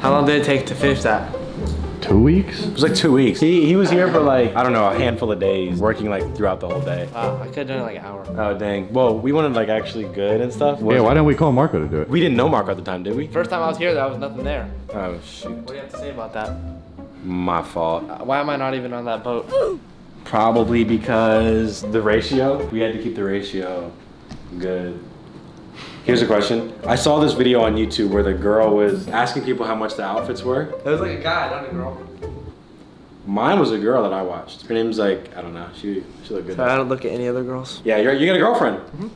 How long did it take to finish that? Two weeks? It was like two weeks. He, he was here for like, I don't know, a handful of days, working like throughout the whole day. Wow, I could have done it like an hour. Oh, dang. Well, we wanted like actually good and stuff. Yeah, why didn't we call Marco to do it? We didn't know Marco at the time, did we? First time I was here, there was nothing there. Oh, shoot. What do you have to say about that? My fault. Uh, Why am I not even on that boat? Probably because the ratio. We had to keep the ratio good. Here's a question. I saw this video on YouTube where the girl was asking people how much the outfits were. It was like a guy, not a girl. Mine was a girl that I watched. Her name's like, I don't know. She she looked good. So I don't look at any other girls. Yeah, you're, you got a girlfriend.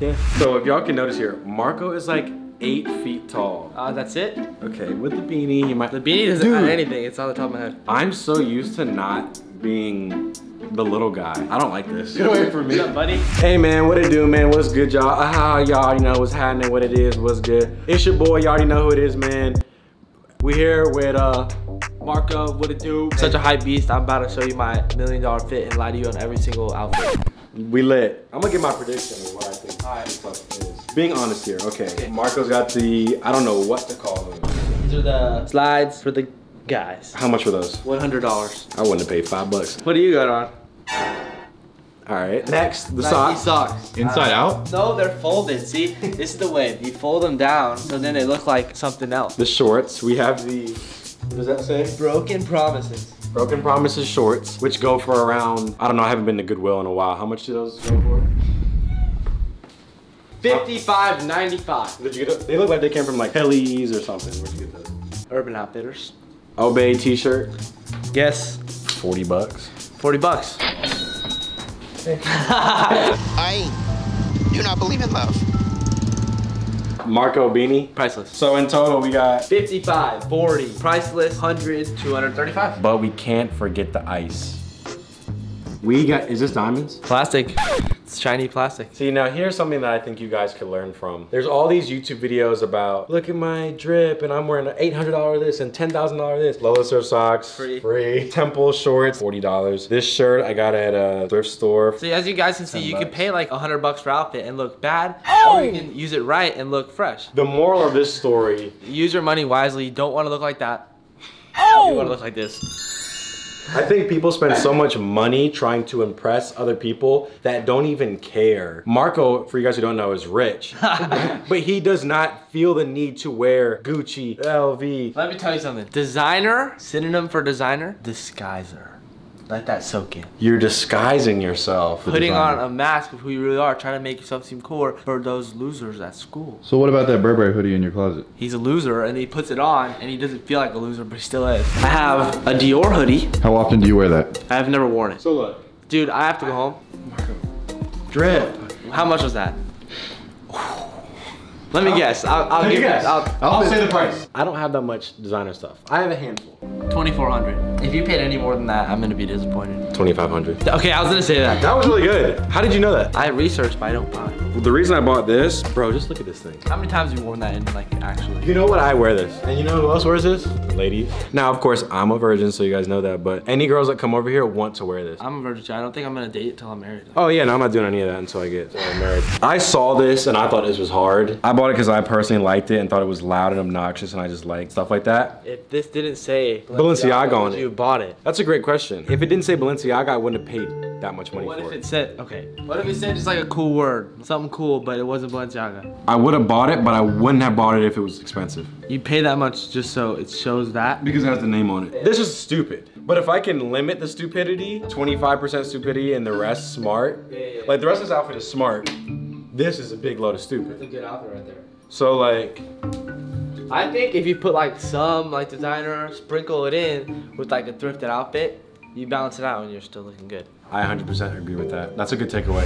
Yeah. So if y'all can notice here, Marco is like eight feet tall. Uh, that's it? Okay, with the beanie, you might. The beanie doesn't Dude. add anything. It's on the top of my head. I'm so used to not being the little guy. I don't like this. Get away from me. What's up, buddy? Hey man, what it do, man? What's good, y'all? Ah, y'all already know what's happening, what it is, what's good. It's your boy, y'all already know who it is, man. We here with uh Marco, what it do? Such a hype beast. I'm about to show you my million dollar fit and lie to you on every single outfit. We lit. I'm gonna get my prediction of what I think Alright. is. Being honest here, okay. Marco's got the, I don't know what to call them. These are the slides for the guys. How much were those? $100. I wouldn't have paid five bucks. What do you got on? All right, next, the Nike socks. socks. Inside uh, out? No, they're folded. See, this is the way. You fold them down, so then they look like something else. The shorts, we have the, what does that say? Broken promises. Broken Promises shorts, which go for around, I don't know, I haven't been to Goodwill in a while. How much do those go for? Fifty-five ninety-five. Did you get those? They look like they came from like Helly's or something. Where'd you get those? Urban Outfitters. Obey t-shirt, Yes. 40 bucks. Forty bucks. I do not believe in love. Marco beanie. Priceless. So in total we got, 55, 40, priceless, 100, 235. but we can't forget the ice. We got, is this diamonds? Plastic. It's shiny plastic. See, now here's something that I think you guys could learn from. There's all these YouTube videos about, look at my drip and I'm wearing an $800 this and $10,000 this. Lola Surf socks, Free. free. Temple shorts, $40. This shirt I got at a thrift store. So as you guys can see, 10 you can pay like 100 bucks for outfit and look bad, Oh! or you can use it right and look fresh. The moral of this story, Use your money wisely. You don't want to look like that. Oh! You want to look like this. I think people spend so much money trying to impress other people that don't even care. Marco, for you guys who don't know, is rich, but he does not feel the need to wear Gucci, LV. Let me tell you something. Designer, synonym for designer, disguiser. Let that soak in. You're disguising yourself. Putting on a mask of who you really are, trying to make yourself seem cooler for those losers at school. So what about that Burberry hoodie in your closet? He's a loser and he puts it on and he doesn't feel like a loser, but he still is. I have a Dior hoodie. How often do you wear that? I've never worn it. So look, Dude, I have to go home. Drip. How much was that? Let me guess. I'll, I'll give guess. you. I'll, I'll say the price. I don't have that much designer stuff. I have a handful. 2400 If you paid any more than that, I'm gonna be disappointed. 2500 Okay, I was gonna say that. That was really good. How did you know that? I researched, but I don't buy. Well, the reason I bought this, bro, just look at this thing. How many times have you worn that in, like, actually? You know what? I wear this. And you know who else wears this? Ladies. Now, of course, I'm a virgin, so you guys know that. But any girls that come over here want to wear this. I'm a virgin. I don't think I'm gonna date until I'm married. Oh yeah, no, I'm not doing any of that until I get uh, married. I saw this and I thought this was hard. I bought it because I personally liked it and thought it was loud and obnoxious and I just like stuff like that. If this didn't say Balenciaga on it. you bought it? That's a great question. If it didn't say Balenciaga, I wouldn't have paid that much money What for if it. it said, okay, what if it said just like a cool word, something cool, but it wasn't Balenciaga? I would have bought it, but I wouldn't have bought it if it was expensive. You pay that much just so it shows that? Because it has the name on it. This is stupid. But if I can limit the stupidity, 25% stupidity and the rest smart, Yeah, yeah. like the rest of this outfit is smart, this is a big load of stupid. a good outfit right there. So like, I think if you put like some like designer, sprinkle it in with like a thrifted outfit, you balance it out and you're still looking good. I 100% agree with that. That's a good takeaway.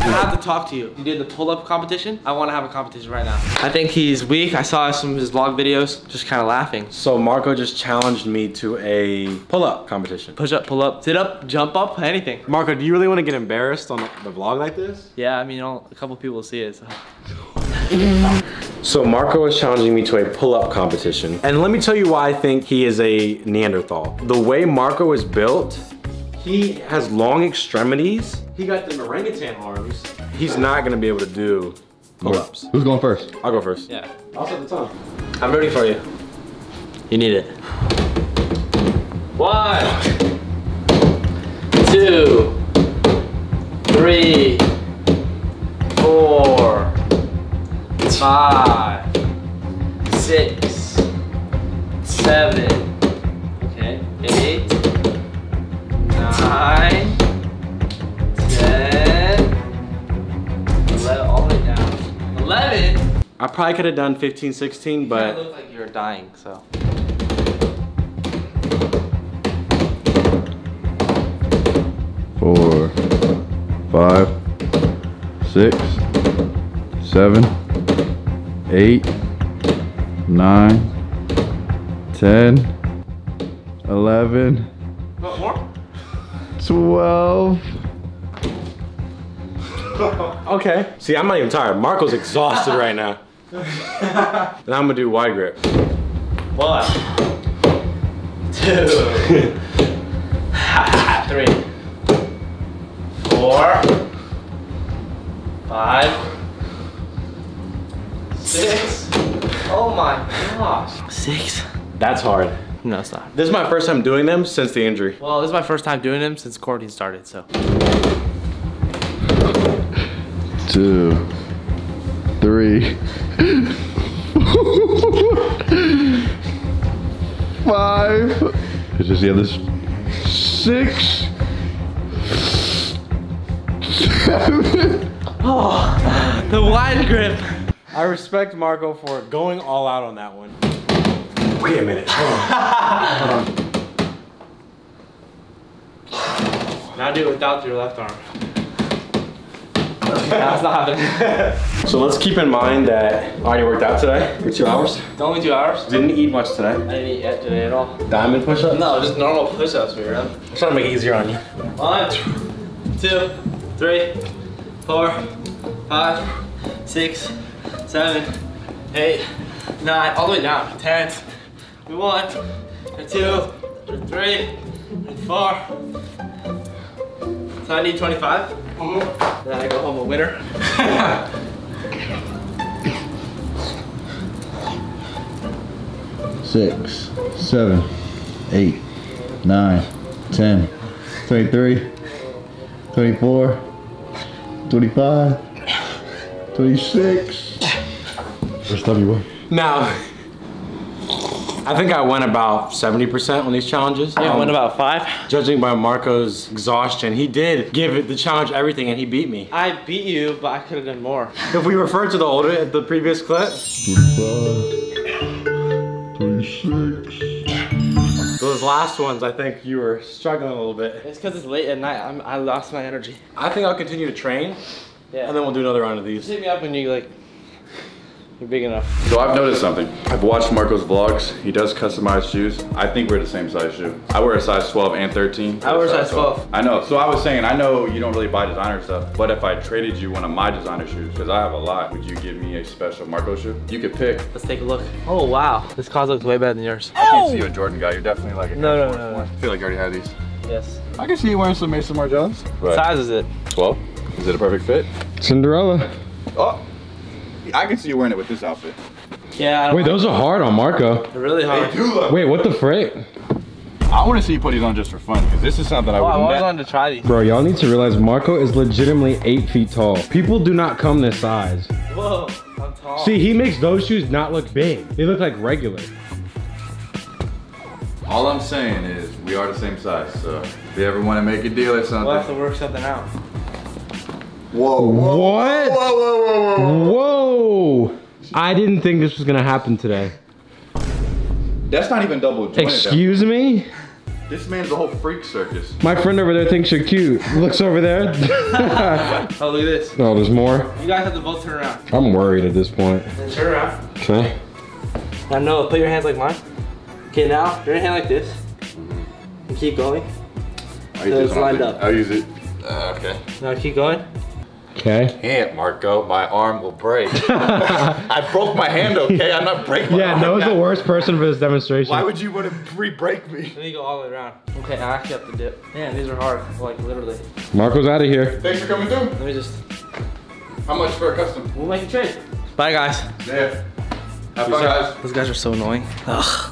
I have to talk to you. You did the pull-up competition. I want to have a competition right now. I think he's weak. I saw some of his vlog videos, just kind of laughing. So Marco just challenged me to a pull-up competition. Push up, pull up, sit up, jump up, anything. Marco, do you really want to get embarrassed on the vlog like this? Yeah, I mean, you know, a couple people will see it. So. So Marco is challenging me to a pull-up competition. And let me tell you why I think he is a Neanderthal. The way Marco is built, he has long extremities. He got the orangutan arms. He's not gonna be able to do pull-ups. Who's going first? I'll go first. Yeah. I'll set the time. I'm ready for you. You need it. One, two, three, four, five, six, seven, okay, eight, nine, ten, eleven, all the way down. Eleven? I probably could have done 15, 16, But it but looked like you're dying, so. Four, five, six, seven, eight, nine, ten, eleven, What more? twelve. okay. See, I'm not even tired. Marco's exhausted right now. and I'm gonna do wide grip. One, two, three, four, five, six. Oh my gosh. Six? That's hard. No, it's not. This is my first time doing them since the injury. Well, this is my first time doing them since quarantine started, so. Two, three, five. Is this the other? Six, seven. Oh, the wide grip. I respect Marco for going all out on that one. Wait a minute. Hold on. Now do it without your left arm. That's not happening. So let's keep in mind that I already worked out today for two hours. It's only two hours. Didn't eat much today. I didn't eat yet today at all. Diamond push-up? No, just normal push-ups, man. I'm trying to make it easier on you. One, two, three, four, five, six, seven, eight, nine, all the way down. Ten. One, two, three, four. So I need 25. Uh-huh. Then I go home a winner. Six, seven, eight, nine, ten, twenty-three, twenty-four, twenty-five, twenty-six. First time you won. Now, I think I went about 70% on these challenges. Yeah, Um, went about five. Judging by Marco's exhaustion, he did give it the challenge everything and he beat me. I beat you, but I could have done more. If we refer to the older, the previous clip, 25, 26. those last ones, I think you were struggling a little bit. It's because it's late at night. I'm, I lost my energy. I think I'll continue to train Yeah. and then we'll do another round of Just these. hit me up when you like. You're big enough. So I've noticed something. I've watched Marco's vlogs. He does customized shoes. I think we're the same size shoe. I wear a size 12 and 13. I wear a size 12. I know. So I was saying, I know you don't really buy designer stuff, but if I traded you one of my designer shoes, because I have a lot, would you give me a special Marco shoe? You could pick. Let's take a look. Oh wow, this cause looks way better than yours. I can see oh! you a Jordan guy. You're definitely like a No, no, no, no. I feel like you already have these. Yes. I can see you wearing some Maison Margielas. What size is it? 12. Is it a perfect fit? Cinderella. Oh, I can see you wearing it with this outfit. Yeah. I don't Wait, those are hard on Marco. They're really hard. do look. Wait, what the frick? I want to see you put these on just for fun, because this is something I Oh, would I always never. wanted to try these. Bro, y'all need to realize Marco is legitimately eight feet tall. People do not come this size. Whoa, I'm tall. See, he makes those shoes not look big. They look like regular. All I'm saying is we are the same size, so if you ever want to make a deal or something. we'll have to work something out. Whoa, What? whoa, whoa, whoa, whoa. Whoa! I didn't think this was gonna happen today. That's not even double jointed. Excuse me? This man's a whole freak circus. My friend over there thinks you're cute. Looks over there. Oh, look at this. oh, there's more? You guys have to both turn around. I'm worried at this point. Then turn around. Okay. Now, Noah, put your hands like mine. Okay, now, turn your hand like this. And keep going. I use So this it's when I'm lined thinking- up. I'll use it. Uh, okay. Now, keep going. Okay. Can't, Marco. My arm will break. I broke my hand, okay? I'm not breaking my Yeah, arm Noah's the worst person for this demonstration. Why would you want to re-break me? Then you go all the way around. Okay, I actually have to dip. Man, these are hard. Like, literally. Marco's out of here. Thanks for coming through. Let me just. How much for a custom? We'll make a trade. Bye, guys. Yeah. Have fun, guys. Those guys are so annoying. Ugh.